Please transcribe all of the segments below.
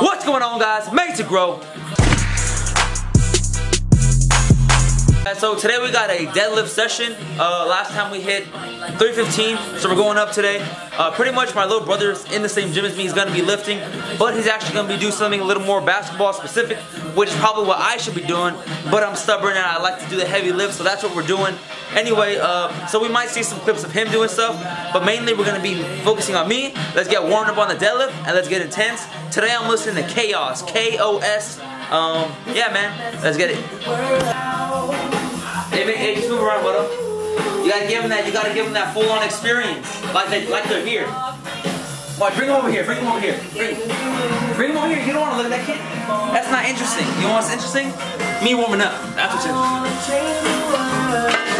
What's going on guys? Made to grow. So today we got a deadlift session. Uh, last time we hit 315, so we're going up today. Uh, pretty much my little brother's in the same gym as me. He's gonna be lifting, but he's actually gonna be doing something a little more basketball specific, which is probably what I should be doing. But I'm stubborn and I like to do the heavy lift, so that's what we're doing. Anyway, uh, so we might see some clips of him doing stuff, but mainly we're gonna be focusing on me. Let's get warmed up on the deadlift and let's get intense. Today I'm listening to Chaos, K-O-S. Um, yeah, man, let's get it. Hey, hey, just move around them. You gotta give them that. You gotta give them that full-on experience, like they, like they're here. Watch, bring them over here. Bring them over here. Bring, bring them over here. You don't want to look at that kid. That's not interesting. You know what's interesting? Me warming up. That's what's interesting.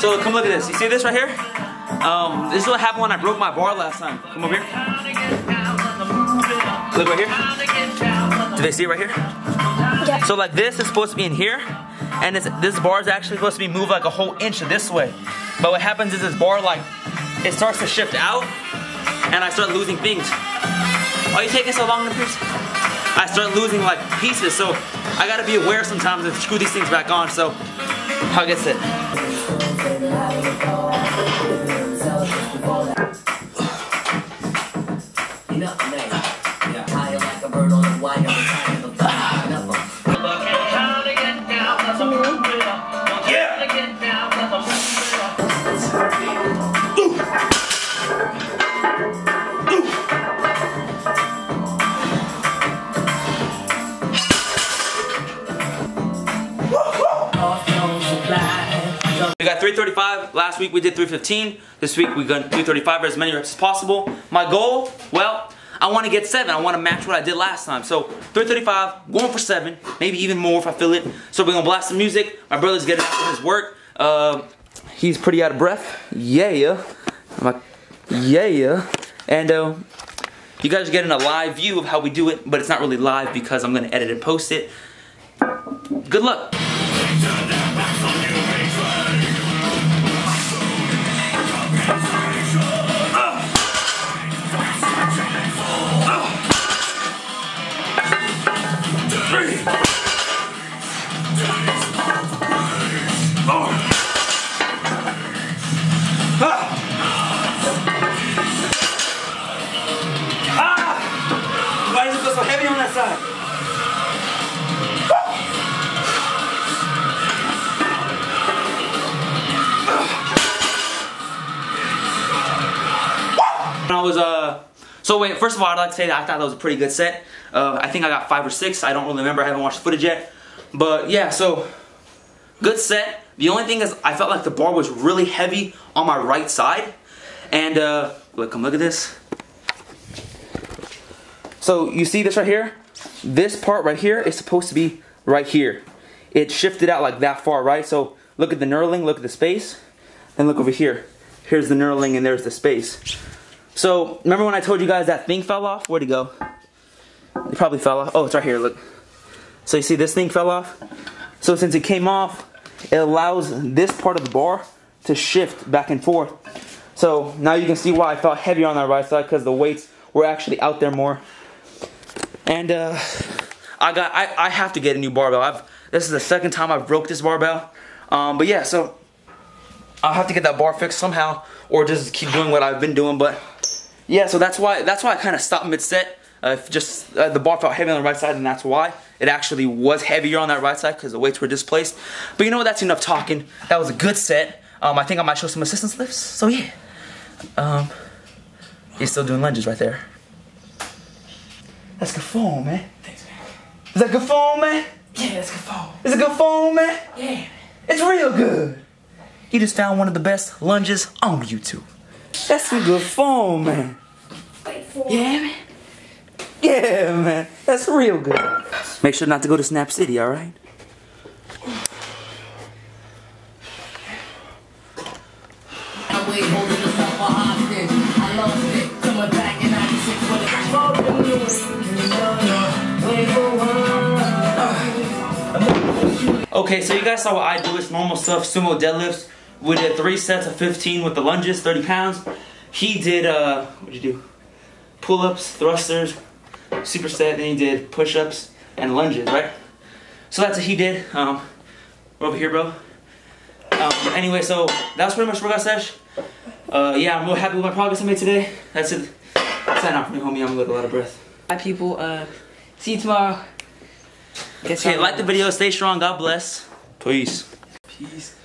So come look at this. You see this right here? Um, this is what happened when I broke my bar last time. Come over here. Look right here. Do they see it right here? Yeah. So like this is supposed to be in here, and this, this bar is actually supposed to be moved like a whole inch this way. But what happens is this bar like, it starts to shift out, and I start losing things. Why are you taking so long to piece? I start losing like pieces, so I gotta be aware sometimes and screw these things back on, so how gets it? 335. Last week we did 315. This week we got 335 as many reps as possible. My goal, well, I want to get seven. I want to match what I did last time. So 335, going for seven, maybe even more if I feel it. So we're gonna blast some music. My brother's getting after his work. Uh, he's pretty out of breath. Yeah. I'm like, yeah. And uh, you guys are getting a live view of how we do it, but it's not really live because I'm gonna edit and post it. Good luck. Why does it so heavy on that side? I was uh so wait first of all I'd like to say that I thought that was a pretty good set. Uh, I think I got five or six. I don't really remember. I haven't watched the footage yet. But yeah so good set the only thing is I felt like the bar was really heavy on my right side and uh look come look at this so you see this right here this part right here is supposed to be right here it shifted out like that far right so look at the knurling look at the space and look over here here's the knurling and there's the space so, remember when I told you guys that thing fell off? Where'd it go? It probably fell off. Oh, it's right here, look. So you see this thing fell off? So since it came off, it allows this part of the bar to shift back and forth. So now you can see why I felt heavier on that right side because the weights were actually out there more. And uh, I got I, I have to get a new barbell. I've this is the second time I've broke this barbell. Um, but yeah, so I'll have to get that bar fixed somehow or just keep doing what I've been doing. But yeah, so that's why that's why I kind of stopped mid set. Uh, if just uh, the bar felt heavy on the right side, and that's why it actually was heavier on that right side because the weights were displaced. But you know what? That's enough talking. That was a good set. Um, I think I might show some assistance lifts. So yeah, um, he's still doing lunges right there. That's good form, man. Thanks, man. Is that good form, man? Yeah, that's good phone. Is it good form, man? Yeah. It's real good. He just found one of the best lunges on YouTube. That's some good form, man. Yeah, man. Yeah, man. That's real good. Make sure not to go to Snap City, alright? Okay, so you guys saw what I do. It's normal stuff, sumo deadlifts. We did three sets of 15 with the lunges, 30 pounds. He did, uh, what'd you do? Pull-ups, thrusters, superset, then he did push-ups and lunges, right? So that's what he did. Um, we're over here, bro. Um, anyway, so that's pretty much workout sesh. Uh, yeah, I'm real happy with my progress I made today. That's it. Sign off for me, homie. I'm with a lot of breath. Hi, people. Uh, see you tomorrow. Guess Okay, like the video. Stay strong. God bless. Peace. Peace.